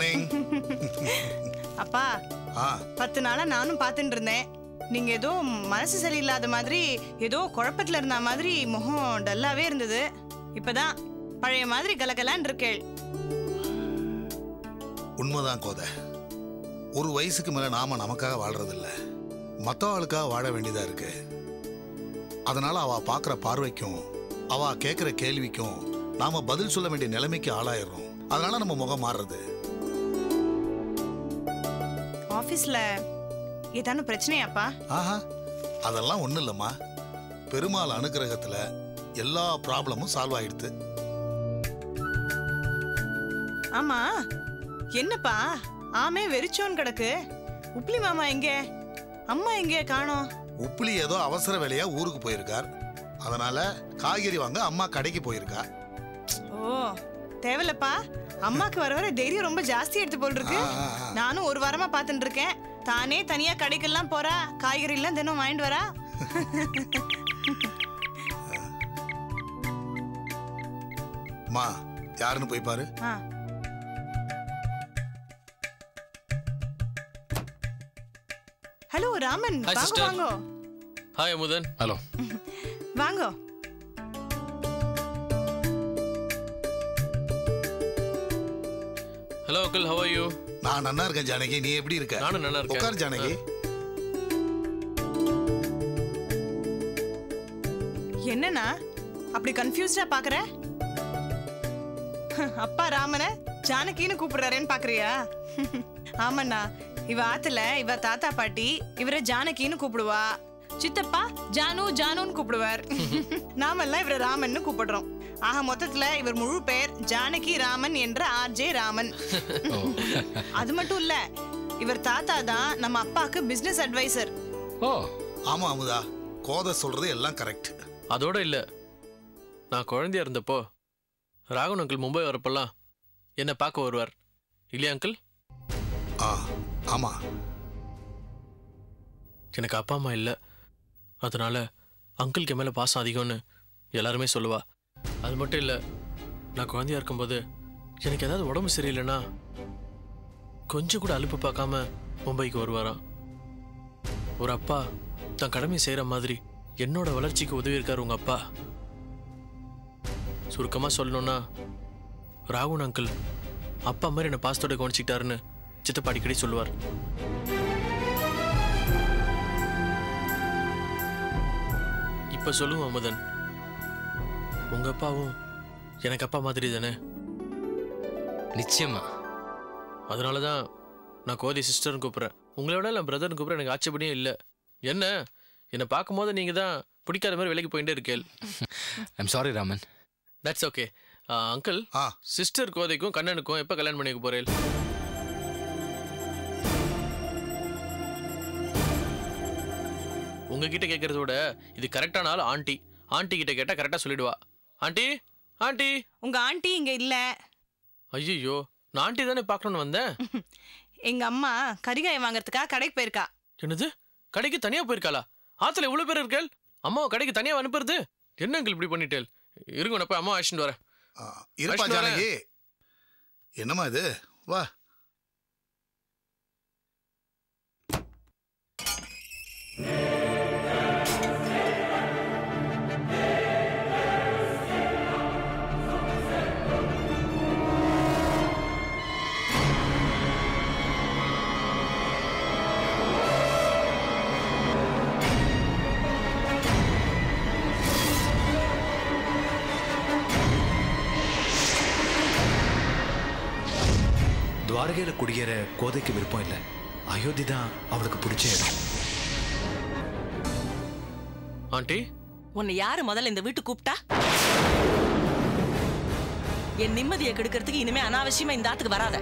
Morning அப்பா ஆ. பத்து நாளா நானும் பார்த்துட்டு இருந்தேன். நீங்க ஏதோ மனசு சரியில்லாத மாதிரி ஏதோ குழப்பத்துல இருந்த மாதிரி முகம் டல்லாவே இருந்தது. இப்பதான் பழைய மாதிரி கலகலான்னு இருக்கேள். உண்மைதான் கோத. ஒரு வயசுக்கு மேல நாம நமக்காக வாழ்றதில்ல. மற்றவளுக்காக வாழ வேண்டியதா இருக்கு. அதனால அவ பார்க்குற பார்வைக்கும் அவ கேட்குற கேள்விக்கும் நாம பதில் சொல்ல வேண்டிய நிலைமைக்கு ஆளாயிடுறோம். அதனால நம்ம முகம் மாறுறது. ஆபீஸ்ல ஏதானும் பிரச்சனையாப்பா? ஆஹா அதெல்லாம் ஒன்றும் இல்லைம்மா. பெருமாள் அனுகிரகத்துல எல்லா ப்ராப்ளமும் சால்வ் ஆயிடுது ஆமா என்னப்பா? ஆமே வெறிச்சோன் கிடக்கு. உப்ளி மாமா எங்க? அம்மா எங்க காணோம்? உப்புளி ஏதோ அவசர வேலையா ஊருக்கு போயிருக்கார். அதனால காய்கறி வாங்க அம்மா கடைக்கு போயிருக்கா. ஓ தேவையில்லப்பா. அம்மாக்கு வர வர தைரியம் ரொம்ப ஜாஸ்தி எடுத்து போல் இருக்கு. நானும் ஒரு வாரமா பார்த்துட்டு இருக்கேன் தானே தனியா கடைக்கெல்லாம் போறா? காய்கறி எல்லாம் தினம் வாங்கிட்டு வரா? அம்மா யாருன்னு போய் பாரு. ஆ. ஹலோ ராமன் வாங்க. வாங்க. ஹாய் அமுதன். ஹலோ வாங்க. Hello uncle how are you நான் நன்னா இருக்கேன் ஜானகி. நீ எப்படி இருக்க? நானும் நல்லா இருக்கேன். உட்கார் ஜானகி. என்னண்ணா? அப்படி கன்ஃபியூஸ்டா பாக்குற? அப்பா ராமனை ஜானகின்னு கூப்பிடுறாரேன்னு பாக்குறியா? ஆமாண்ணா. இவ ஆத்துல இவ தாத்தா பாட்டி இவரை ஜானகின்னு கூப்பிடுவா. சித்தப்பா ஜானு ஜானுன்னு கூப்பிடுவார். நாமெல்லாம் இவரை ராமன்னு கூப்பிடுறோம். ஆக மொத்தத்துல இவர் முழு பெயர் ஜானகி ராமன் என்ற ஆர்ஜே ராமன். அது மட்டும் இல்ல இவர் தாத்தா தான் நம்ம அப்பாக்கு பிசினஸ் அட்வைசர் ஓ. ஆமா அமுதா. கோத சொல்றது எல்லாம் கரெக்ட் அதோட இல்ல. நான் குழந்தையா இருந்தப்போ ராகவன் அங்கிள் மும்பை வரப்பெல்லாம் என்னை பார்க்க வருவார். இல்லையா அங்கிள் ஆ ஆமா. எனக்கு அப்பா அம்மா இல்லை. அதனால அங்கிள்க்கு மேலே பாசம் அதிகம்னு எல்லாருமே சொல்லுவா. அது மட்டும் இல்லை நான் குழந்தையா இருக்கும்போது எனக்கு ஏதாவது உடம்பு சரியில்லைன்னா கொஞ்சம் கூட அலுப்பு பார்க்காம மும்பைக்கு வருவாராம். ஒரு அப்பா தன் கடமை செய்கிற மாதிரி என்னோட வளர்ச்சிக்கு உதவி இருக்கார் உங்கள் அப்பா. சுருக்கமாக சொல்லணும்னா ராகுன் அங்கிள் அப்பா மாதிரி என்னை பாசத்தோட கவனிச்சிக்கிட்டாருன்னு சித்தப்பா அடிக்கடி சொல்லுவார். இப்போ சொல்லுங்க அமுதன். உங்க அப்பாவும் எனக்கு அப்பா மாதிரி தானே? நிச்சயமா. அதனால தான் நான் கோதி சிஸ்டர்னு கூப்பிட்றேன். உங்களை விட நான் பிரதர்னு கூப்பிட்றேன். எனக்கு ஆச்சரியப்படியே இல்லை. என்ன? என்னை பார்க்கும்போது நீங்கள் தான் பிடிக்காத மாதிரி விலைக்கு போயிட்டே இருக்கேள் I'm sorry Raman that's okay uncle ah. Sister கோதைக்கும் கண்ணனுக்கும் எப்போ கல்யாணம் பண்ணிக்க போறேன் உங்ககிட்ட கேட்கறத விட இது கரெக்டான ஆள் ஆண்டி. ஆண்டி கிட்ட கேட்டா கரெக்டா சொல்லிடுவா. Aunty aunty. உங்க ஆண்டி இங்க இல்ல. ஐயோ நான் ஆண்டி தானே பார்க்கணும்னு வந்தேன்? எங்க அம்மா கரிகாய் வாங்குறதுக்காக கடைக்கு போயிருக்கா. என்னது? கடைக்கு தனியா போயிருக்காளா? ஆத்துல இவ்வளவு பேர் இருக்கேள்? அம்மாவை கடைக்கு தனியா அனுப்புறது? என்ன அங்கிள் இப்படி பண்ணிட்டேள்? இருங்க நான் போய் அம்மா அழைச்சிட்டு வரேன். இருப்பா. ஜானகி. என்னம்மா இது? வா. துவாரகையில குடியேற கோதைக்கு விருப்பம் இல்லை. அயோத்தி தான் அவளுக்கு பிடிச்ச இடம். ஆண்டி? உன்னை யாரு முதல்ல இந்த வீட்டு கூப்பிட்டா? என் நிம்மதியை கெடுக்கிறதுக்கு இனிமே அனாவசியமா இந்த ஆத்துக்கு வராத.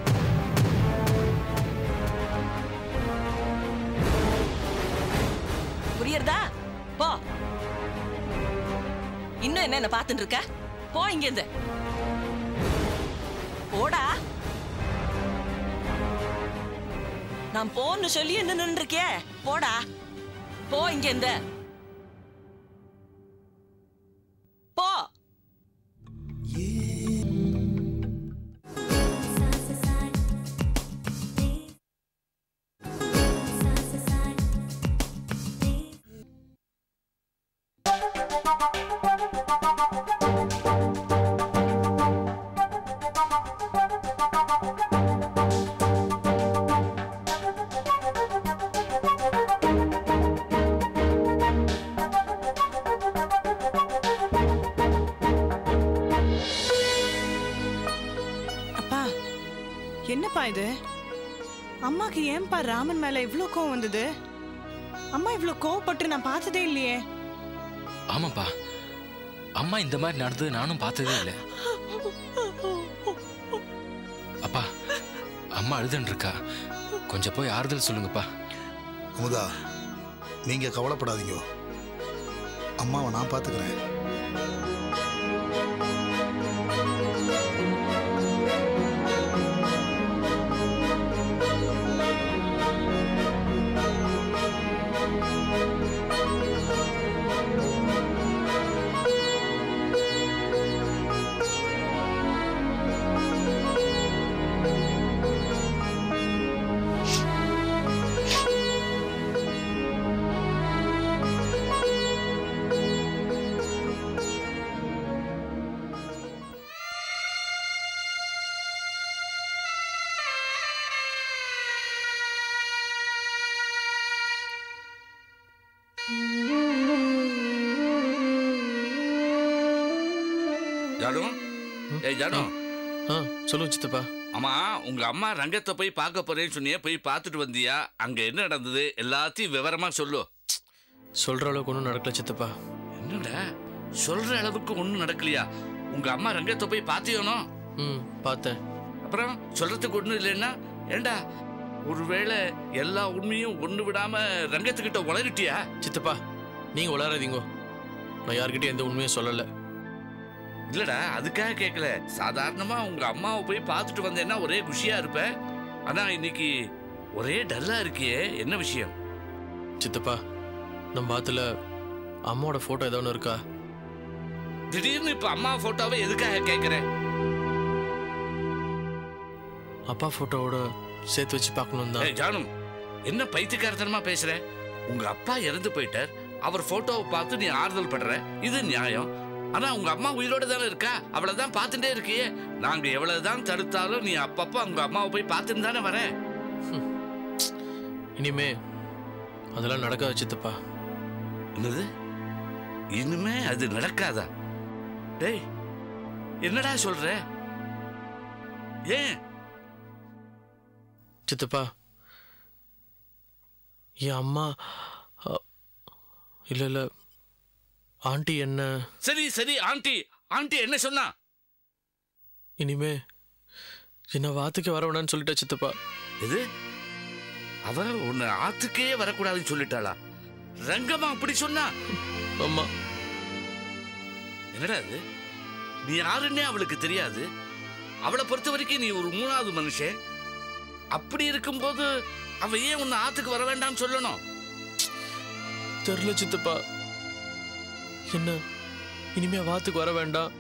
புரியுறதா? போ. இன்னும் என்ன என்ன பார்த்துட்டு இருக்க? போ இங்க இருந்து போடா. நான் போன்னு சொல்லி என்ன நின்று போடா. போ இங்க இருந்து. என்னப்பா இது? அம்மாக்கு ஏன்பா ராமன் மேல இவ்ளோ கோவம் வந்தது? அம்மா இவ்ளோ கோவப்பட்டு நான் பார்த்ததே இல்லையே. ஆமாப்பா. அம்மா இந்த மாதிரி நடந்தது நானும் பார்த்ததே இல்லை. அப்பா அம்மா அழுதுன்னு இருக்கா கொஞ்சம் போய் ஆறுதல் சொல்லுங்கப்பா. அமுதா நீங்க கவலைப்படாதீங்க. அம்மாவை நான் பார்த்துக்கிறேன். ஜானு? ஏய் ஜானு. ஆ சொல்லுங்க சித்தப்பா. அம்மா உங்க அம்மா ரங்கத்தை போய் பார்க்க போறேன்னு சொன்னியே போய் பார்த்துட்டு வந்தியா? அங்க என்ன நடந்தது? எல்லாத்தையும் விவரமா சொல்லு. சொல்ற அளவுக்கு ஒன்றும் நடக்கல சித்தப்பா. என்னடா? சொல்ற அளவுக்கு ஒண்ணும் நடக்கலையா? உங்க அம்மா ரங்கத்தை போய் பார்த்தியோனோ? ம் பார்த்தேன். அப்புறம் சொல்றதுக்கு ஒண்ணும் இல்லைன்னா ஏண்டா? ஒருவேளை எல்லா உண்மையும் ஒண்ணு விடாம ரங்கத்துக்கிட்ட உளறிட்டியா? சித்தப்பா நீங்க உளராதீங்க நான் யார்கிட்டயும் எந்த உண்மையும் சொல்லலை. இல்லடா அதுக்காக கேட்கல சாதாரணமா உங்க அம்மாவை போய் பார்த்துட்டு வந்தேன்னா ஒரே குஷியா இருப்ப? ஆனா இன்னைக்கு ஒரே டல்லா இருக்கியே என்ன விஷயம்? சித்தப்பா நம்ம ஆத்துல அம்மாவோட ஃபோட்டோ ஏதோ ஒன்று இருக்கா? திடீர்னு இப்ப அம்மா போட்டோவை எதுக்காக கேட்கற அப்பா ஃபோட்டோவோட சேர்த்து வச்சு பார்க்கணும் தான். ஏய் ஜானு என்ன பைத்தியக்காரத்தனமா பேசுற? உங்க அப்பா இறந்து போயிட்டார். அவர் போட்டோவை பார்த்து நீ ஆறுதல் படுற. இது நியாயம். ஆனா உங்க அம்மா உயிரோட தானே இருக்கா? அவளதான் பார்த்துட்டே இருக்கியே. நாங்க எவ்வளவுதான் தடுத்தாலும் நீ அப்பப்போ உங்க அம்மாவை போய் பார்த்துன்னு தானே வர? இனிமே அதெல்லாம் நடக்காது சித்தப்பா. என்னது? இனிமே அது நடக்காதா? டேய் என்னடா சொல்ற? ஏன்? சித்தப்பா என் அம்மா இல்ல இல்ல ஆண்டி என்ன? சரி சரி ஆண்டி. ஆண்டி என்ன சொன்னா? இனிமே என்ன வாத்துக்கு வர வேணாம்னு சொல்லிட்டா சித்தப்பா. எது? அவ உன்னை ஆத்துக்கே வரக்கூடாதுன்னு சொல்லிட்டாளா? ரங்கம்மா அப்படி சொன்னா? அம்மா. என்னடா அது நீ யாருன்னே அவளுக்கு தெரியாது. அவளை பொறுத்த வரைக்கும் நீ ஒரு மூணாவது மனுஷன். அப்படி இருக்கும்போது அவ ஏன் உன்னை ஆத்துக்கு வர வேண்டாம்னு சொல்லணும்? தெரியல சித்தப்பா. என்ன? இனிமே வாத்துக்கு வர வேண்டாம்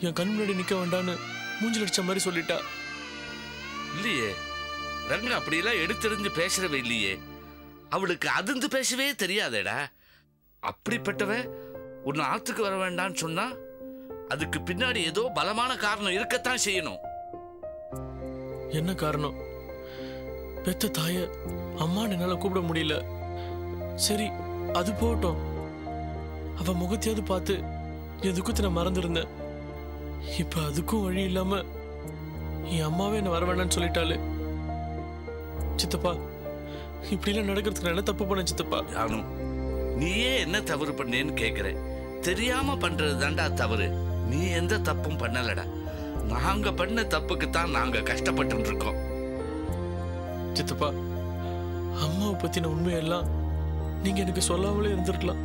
என் கண் முன்னாடி நிக்க வேண்டாம்னு மூஞ்சில் அடிச்ச மாதிரி சொல்லிட்டா. இல்லையே. ரங்க அப்படியெல்லாம் எடுத்தெறிஞ்சு பேசுறவ இல்லையே. அவளுக்கு அதிர்ந்து பேசவே தெரியாதேடா. அப்படிப்பட்டவ உன்னை ஆத்துக்கு வர வேண்டாம்னு சொன்னா அதுக்கு பின்னாடி ஏதோ பலமான காரணம் இருக்கத்தான் செய்யணும். என்ன காரணம்? பெத்த தாய அம்மான்னு என்னால கூப்பிட முடியல. சரி அது போகட்டும். அவ முகத்தையாவது பார்த்து என் துக்கத்தை நான் மறந்துருந்தேன். இப்ப அதுக்கும் வழி இல்லாம என் அம்மாவே என்ன வர வேண்டாம்னு சொல்லிட்டாளு. சித்தப்பா இப்படிலாம் நடக்கிறதுக்கு நான் என்ன தப்பு பண்ண சித்தப்பா? யானும் நீயே என்ன தவறு பண்ணேன்னு கேக்குற தெரியாம பண்றது தான்டா தவறு. நீ எந்த தப்பும் பண்ணலடா. நாங்க பண்ண தப்புக்கு தான் நாங்க கஷ்டப்பட்டு இருக்கோம். சித்தப்பா அம்மாவை பத்தின உண்மையெல்லாம் நீங்க எனக்கு சொல்லாமலே இருந்திருக்கலாம்.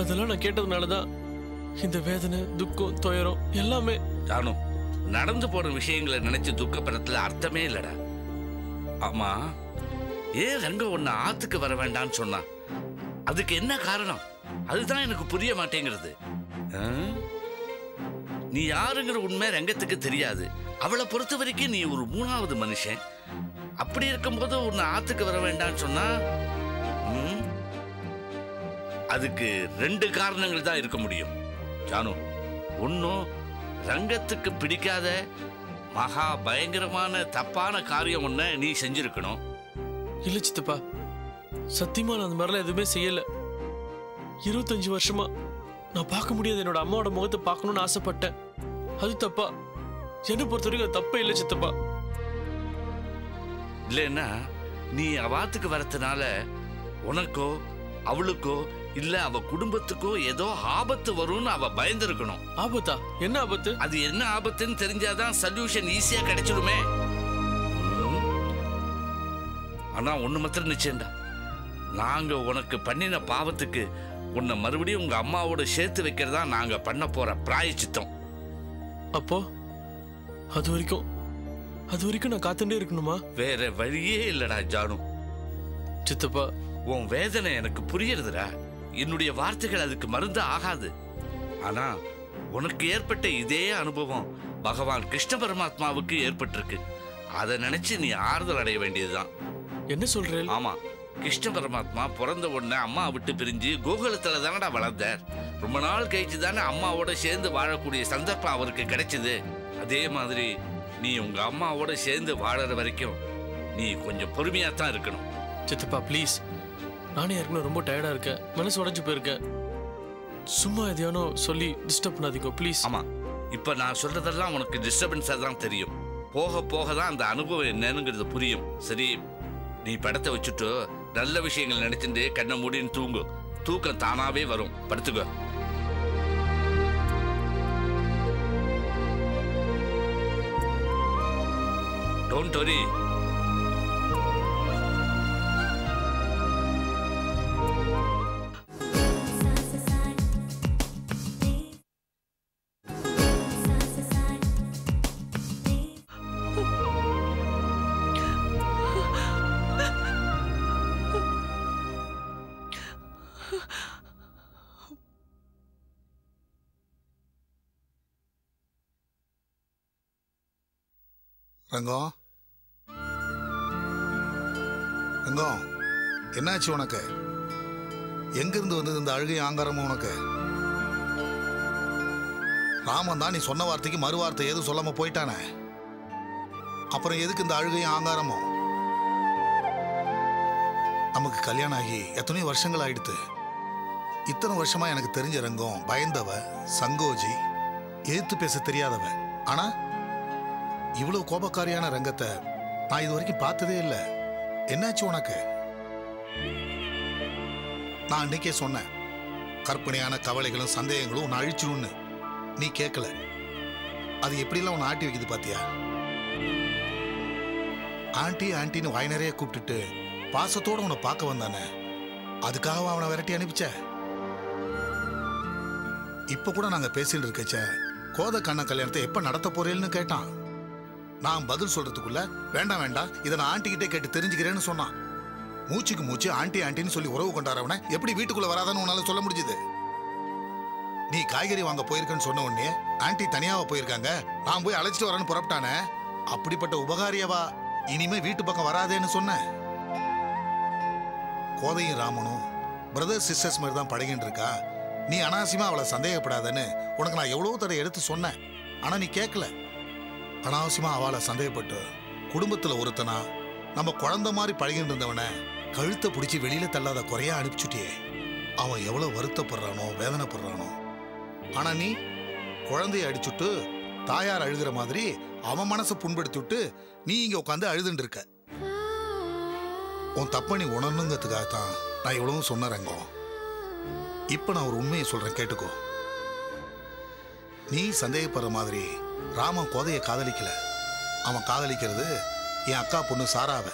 அதெல்லாம் நான் கேட்டதுனால தான் இந்த வேதனை துக்கம் துயரம் எல்லாமே ஜானு நடந்து போற விஷயங்களை நினைச்சு துக்கப்படுறதுல அர்த்தமே இல்லடா. ஆமா ஏன் ரங்க உன்னை ஆத்துக்கு வர வேண்டாம்னு சொன்னான் அதுக்கு என்ன காரணம்? அதுதான் எனக்கு புரிய மாட்டேங்கிறது. நீ யாருங்கிற உண்மை ரங்கத்துக்கு தெரியாது. அவளை பொறுத்த வரைக்கும் நீ ஒரு மூணாவது மனுஷன். அப்படி இருக்கும்போது உன்னை ஆத்துக்கு வர வேண்டாம்னு சொன்னா அதுக்கு ரெண்டு காரணங்கள் தான் இருக்க முடியும். ஜானு ஒன்னும் ரங்கத்துக்கு பிடிக்காத மகா பயங்கரமான தப்பான காரியம் ஒன்ன நீ செஞ்சிருக்கணும். இல்ல சித்தப்பா சத்தியமா நான் அந்த மாதிரிலாம் எதுவுமே செய்யல. இருபத்தஞ்சு வருஷமா நான் பார்க்க முடியாது என்னோட அம்மாவோட முகத்தை பார்க்கணும்னு ஆசைப்பட்டேன். அது தப்பா? என்னை பொறுத்த வரைக்கும் தப்பே இல்லை சித்தப்பா. இல்லைன்னா நீ அவாத்துக்கு வரதுனால உனக்கோ அவளுக்கோ இல்ல அவ குடும்பத்துக்கோ ஏதோ ஆபத்து வரும்னு அவ பயந்துருக்கணும். ஆபத்தா? என்ன ஆபத்து? அது என்ன ஆபத்துன்னு தெரிஞ்சாதான் சொல்யூஷன் ஈஸியா கிடைச்சிடுமே. ஆனா ஒண்ணு மாத்திரம் நிச்சயம்டா. நாங்க உனக்கு பண்ணின பாவத்துக்கு உன்னை மறுபடியும் உங்க அம்மாவோட சேர்த்து வைக்கிறதா நாங்க பண்ண போற பிராயச்சித்தம். அப்போ? அது வரைக்கும் அது வரைக்கும் நான் காத்துட்டே இருக்கணுமா? வேற வழியே இல்லடா ஜானு. சித்தப்பா. உன் வேதனை எனக்கு புரியுறதுடா. என்னுடைய வார்த்தைகள் அதுக்கு மருந்து ஆகாது. ஆனா உனக்கு ஏற்பட்ட இதே அனுபவம் பகவான் கிருஷ்ண பரமாத்மாவுக்கு ஏற்பட்டிருக்கு. அதை நினைச்சு நீ ஆறுதல் அடைய வேண்டியதுதான். என்ன சொல்றேன் ஆமா கிருஷ்ண பரமாத்மா பிறந்த உடனே அம்மா விட்டு பிரிஞ்சு கோகுலத்துல தானடா வளர்ந்தார். ரொம்ப நாள் கழிச்சு தானே அம்மாவோட சேர்ந்து வாழக்கூடிய சந்தர்ப்பம் அவருக்கு கிடைச்சது. அதே மாதிரி நீ உங்க அம்மாவோட சேர்ந்து வாழற வரைக்கும் நீ கொஞ்சம் பொறுமையா தான் இருக்கணும். சித்தப்பா ப்ளீஸ் நானே ஏற்கனவே ரொம்ப டயர்டாக இருக்கேன். மனசு உடைஞ்சு போயிருக்கேன். சும்மா எதையானோ சொல்லி டிஸ்டர்ப் பண்ணாதீங்க ப்ளீஸ் ஆமாம் இப்போ நான் சொல்கிறதெல்லாம் உனக்கு டிஸ்டர்பன்ஸாக தான் தெரியும். போக போக தான் அந்த அனுபவம் என்னங்கிறது புரியும். சரி நீ படத்தை வச்சுட்டு நல்ல விஷயங்கள் நினைச்சுட்டு கண்ணை மூடின்னு தூங்கு. தூக்கம் தானாகவே வரும். படுத்துக்கோ. டோன்ட் வரி ரங்கம் ரங்கம் என்னாச்சு உனக்கு? எங்கிருந்து வந்தது இந்த அழுகை ஆங்காரமும் உனக்கு? ராமன் தான் நீ சொன்ன வார்த்தைக்கு மறு வார்த்தை எதுவும் சொல்லாம போயிட்டானே. அப்புறம் எதுக்கு இந்த அழுகையும் ஆங்காரமும்? நமக்கு கல்யாணம் ஆகி எத்தனையோ வருஷங்கள் ஆயிடுத்து. இத்தனை வருஷமா எனக்கு தெரிஞ்ச ரங்கம் பயந்தவ சங்கோஜி எதிர்த்து பேச தெரியாதவ. ஆனா இவ்வளவு கோபக்காரியான ரங்கத்தை நான் இது வரைக்கும் பார்த்ததே இல்லை. என்னாச்சு உனக்கு? நான் அன்னைக்கே சொன்னேன். கற்பனையான கவலைகளும் சந்தேகங்களும் உன்னை அழிச்சிடும்னு நீ கேட்கல அது எப்படிலாம் உன்னை ஆட்டி வைக்குது பாத்தியா? ஆண்டி ஆண்டின்னு வாய் கூப்பிட்டுட்டு பாசத்தோட உன்னை பார்க்க வந்தானே. அதுக்காக அவனை விரட்டி அனுப்பிச்ச? இப்ப கூட நாங்க பேசிட்டு இருக்கச்ச கோத கண்ண கல்யாணத்தை எப்ப நடத்த போறேன்னு கேட்டான். நான் பதில் சொல்றதுக்குள்ள வேண்டாம் வேண்டாம் இதை நான் ஆண்டிக்கிட்டே கேட்டு தெரிஞ்சுக்கிறேன்னு சொன்னான். மூச்சுக்கு மூச்சு ஆண்டி ஆண்டின்னு சொல்லி உறவு கொண்டாடுறவன எப்படி வீட்டுக்குள்ள வராதான்னு உன்னால சொல்ல முடிஞ்சது? நீ காய்கறி வாங்க போயிருக்கேன்னு சொன்ன உடனே ஆண்டி தனியாவா போயிருக்காங்க. நான் போய் அழைச்சிட்டு வரேன்னு புறப்பட்டானே. அப்படிப்பட்ட உபகாரியவா? இனிமே வீட்டு பக்கம் வராதேன்னு சொன்னேன் கோதையும் ராமனும் பிரதர் சிஸ்டர்ஸ் மாதிரி தான் பழகின்னு இருக்கா? நீ அனாவசியமா அவளை சந்தேகப்படாதன்னு உனக்கு நான் எவ்வளவு தடவை எடுத்து சொன்னேன். ஆனா நீ கேட்கல அனாவசியமாக அவளை சந்தேகப்பட்டு குடும்பத்தில் ஒருத்தனா நம்ம குழந்தை மாதிரி பழகிட்டு இருந்தவனை கழுத்தை பிடிச்சி வெளியில் தள்ளாத குறையா அனுப்பிச்சுட்டியே. அவன் எவ்வளோ வருத்தப்படுறானோ வேதனைப்படுறானோ. ஆனால் நீ குழந்தைய அடிச்சுட்டு தாயார் அழுகிற மாதிரி அவன் மனசை புண்படுத்தி விட்டு நீ இங்கே உட்காந்து அழுதுன்னு இருக்க. உன் தப்பை நீ உணரணுங்கிறதுக்காக தான் நான் இவ்வளவும் சொன்ன ரங்கம் இப்போ நான் ஒரு உண்மையை சொல்கிறேன் கேட்டுக்கோ. நீ சந்தேகப்படுற மாதிரி ராமன் கோதையை காதலிக்கல. அவன் காதலிக்கிறது என் அக்கா பொண்ணு சாராவை.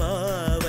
mama